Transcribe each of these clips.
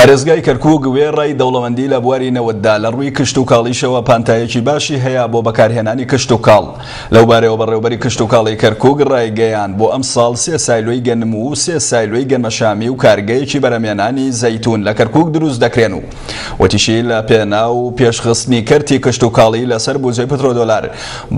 پارێزگای کەرکووک وێڕای دەوڵەمەندی لە بواری نەوتدا، لە ڕووی کشتوکاڵیشەوە پانتایەکی باشی هەیە بۆ بەکارهێنانی کشتوکاڵ. لەو بارەیەوە بەڕێوەبەری کشتوکاڵی کەرکووک ڕایگەیاند، بۆ ئەمساڵ سێ سایلۆی گەنم و سێ سایلۆی گەنمەشامی و کارگەیەکی بەرهەمێنانی زەیتوون لە کەرکووک دروست دەکرێن و وتیشی، لە پێناو پێشخستنی کەرتی کشتوکاڵی لەسەر بوجەی پترۆدۆلار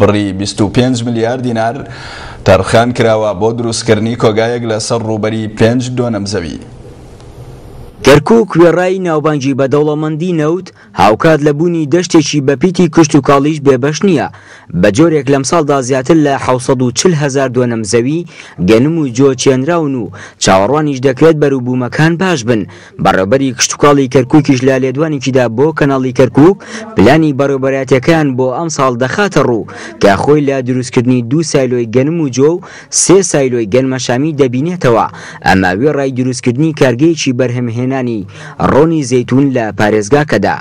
بڕی بیست و پێنج ملیار دینار تەرخان کراوە بۆ دروستکردنی کۆگایەک لەسەر ڕووبەری پێنج دۆنم زەوی. کەرکووک وێڕای ناوبانگی بە دەوڵەمەندی نەوت، هاوکات لە بوونی دەشتێکی بە پیتی کشتوکاڵیش بێبەش نییە، بە جۆرێک لەمساڵدا زیاتر لە حەوت سەد و چل هەزار دۆنم زەوی گەنم و جۆ چێنراون و چاوەڕوانیش دەکرێت بەروبوومەکان باش بن، بەڕێوبەری کشتوکاڵی کەرکوکیش لە لێدوانێکیدا بۆ کەناڵی کەرکوک پلانی بەڕێوبەرایەتیەکەیان بۆ ئەمساڵ دەخاتەڕوو کە خۆی لە دروستکردنی دوو سایلۆی گەنم و جۆ و سێ سایلۆی گەنمەشامی دەبینێتەوە ئەمە وێڕای دروستکردنی کارگەیەکی بەرهەمهێنانی ڕۆنی زەیتون لە پارێزگاکەدا.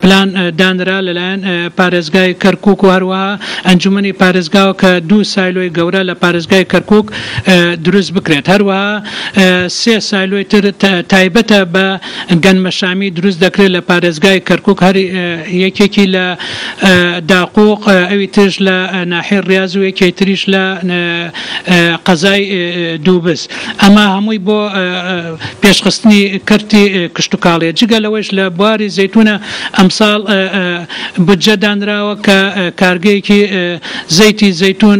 پلان دانرا لەلایەن پارێزگای کەرکوک و هەروەها ئەنجومنی پارێزگاوە کە دوو سایلۆی گەورە لە پارێزگای کەرکوک دروست بکرێت هەروەها سێ سایلۆی تر تایبەتە بە گەنمەشامی دروست دەکرێت لە پارێزگای کەرکک هەر یەکێکی لە داقوق ئەوی ترش لە ناحی ڕاز و یەکێ تریش لە قەزای دووبست. ئەمە هەمووی بۆ پێشخستنی کەرتی کشتوکاڵیە، جگە لەوەیش لە بواری زەیتونە ئەمساڵ بودجە دانراوە کە کارگەیەکی زەیتی زەیتون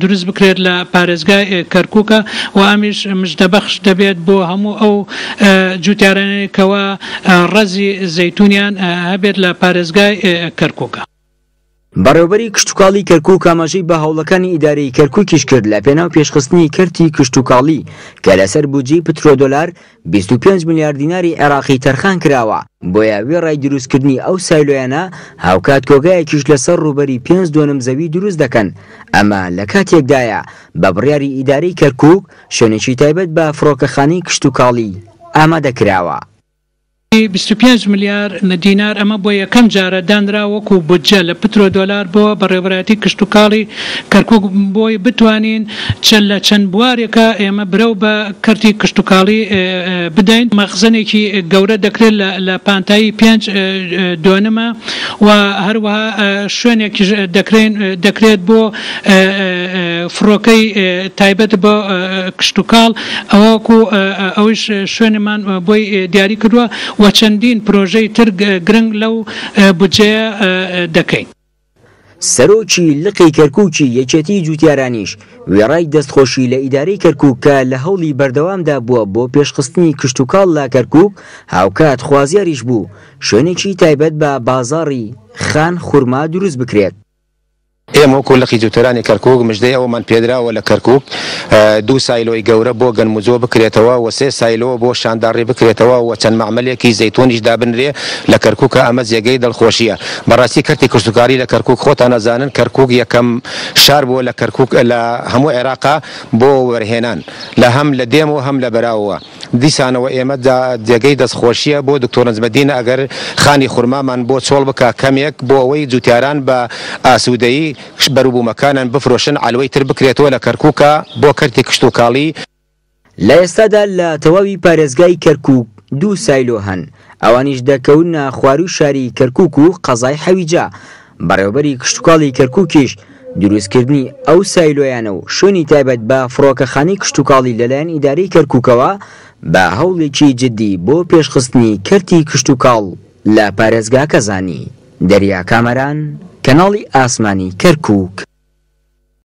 دروست بکرێت لە پارێزگای کەرکوک و ئەمیش مژدەبەخش دەبێت بۆ هەموو ئەو جوتیارانەی کەوا ڕەزی زەیتونیان هەبێت لە پارێزگای کەرکوک. بەڕێوەبەری کشتوکاڵی کەرکووک ئاماژەی بە هەوڵەکانی ئیدارەی کەرکووکیش کرد لە پێناو پێشخستنی کەرتی کشتوکاڵی کە لەسەر بودجەی پترۆدۆلار بیست و پێنج ملیار دیناری عێراقی تەرخان کراوە، بۆیە وێڕای دروستکردنی ئەو سایلۆیانە هاوکات کۆگایەکیش لەسەر ڕووبەری پێنج دۆنم زەوی دروست دەکەن، ئەمە لە کاتێکدایە بە بڕیاری ئیدارەی کەرکووک شوێنێکی تایبەت بە فڕۆکەخانەی کشتوکاڵی ئامادە کراوە. بیست و پێنج ملیار دینار، ئەمە بۆ یەکەم جارە دانرا وەکو بودجە لە پترۆ دۆلار بۆ بەڕێوەبەرایەتی کشتوکاڵی کەرکوک بۆی بتوانین چەند لە چەند بوارێکا ئێمە برەو بە کەرتی کشتوکاڵی بدەین، مەخزەنێکی گەورە دەکرێت لە پانتایی پێنج دۆنمە و هەروەها شوێنێکیش دەکرێت بۆ فڕۆکەی تایبەت بۆ کشتوکاڵ ئەوەکو ئەویش شوێنمان بۆی دیاری کردوە و چەندین پرۆژەی تر گرنگ لەو بودجەیە دەکەین. سەرۆکی لقی کەرکوکی یەکێتی جوتیارانیش وێڕای دەستخۆشی لە ئیدارەی کەرکوک کە لە هەوڵی بەردەوامدا بوە بۆ پێشخستنی کشتوکاڵ لە کەرکوک هاوکات خوازیاریش بو شوێنێکی تایبەت بە بازاڕی خان خورما دروست بکرێت. ئێمە وەکو لقی دوکتۆرانی کەرکوک مژدەی ئەوەمان پێدراوە لە کەرکوک دوو سایلۆی گەورە بۆ گەنموجۆ بکرێتەوە و سێ سایلۆ بۆ شانداڕی بکرێتەوە و چەند مەعمەلێکی زەیتونیش دابنرێ لە کەرکوک ئەمە جێگەی دڵخۆشیە بەڕاستی کەرتی کشتوکاڵی لە کەرکوک خۆتان ئەزانن کەرکوک یەکەم شار بووە لە کەرکوک لە هەموو عێراقا بۆ وەبەرهێنان لە هەم لە دێم و هەم لە بەراوە. دیسانەوە ئێمە دا جێگەی دەست خۆشیە بۆ دکتۆر نجمەدین ئەگەر خانی خورمامان بۆ چۆڵ بکا کەمێک بۆ ئەوەی جوتیاران بە ئاسودەی بەروبومەکانن بفرۆشن عەلوەی تر بکرێتەوە لە کەرکوکا بۆ کەرتی کشتوکاڵی. لە ئێستادا لە تەواوی پارێزگای کەرکوک دوو سایلۆ هەن ئەوانیش دەکەونە خواروی شاری کەرکوک و قەزای حەویجە بەڕێوەبەری کشتوکاڵی کەرکووکیش دروستکردنی ئەو سایلۆیانە و شوێنی تایبەت بە فڕۆکەخانەی کشتوکاڵی لەلایەن ئیدارەی کەرکووکەوە بە هەوڵێکی جددی بۆ پێشخستنی کەرتی کشتوکاڵ لە پارێزگاکە زانی. دەریا کامەران، کەناڵی ئاسمانی کەرکووک.